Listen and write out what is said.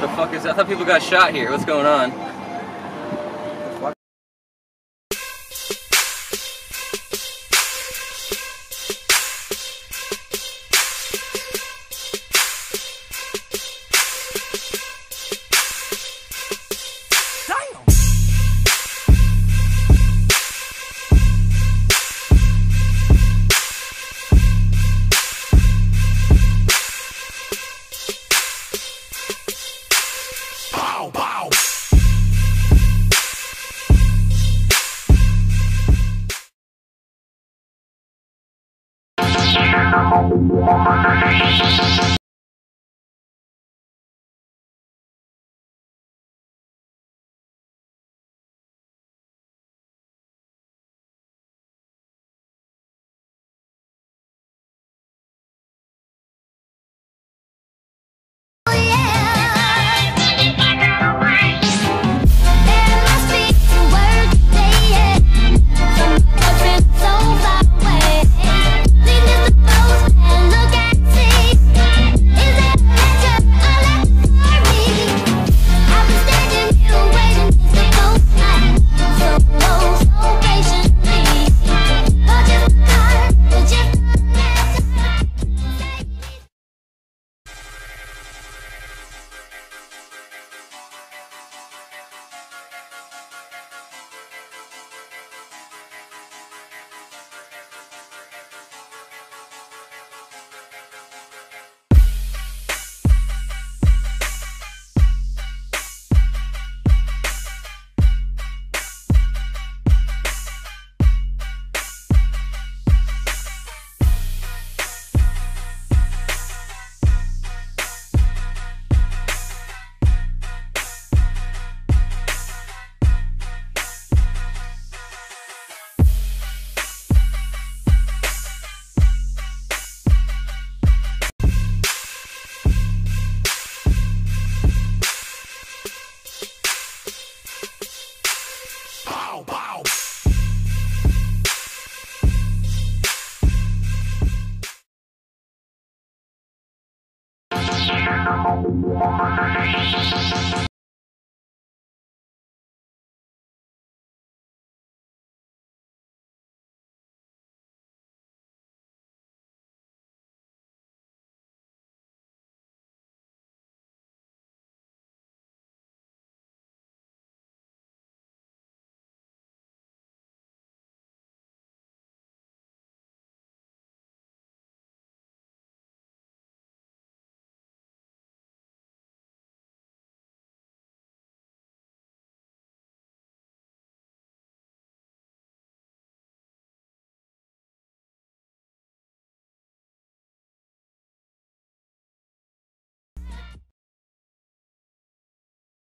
the fuck is that? I thought people got shot here. What's going on? Bye.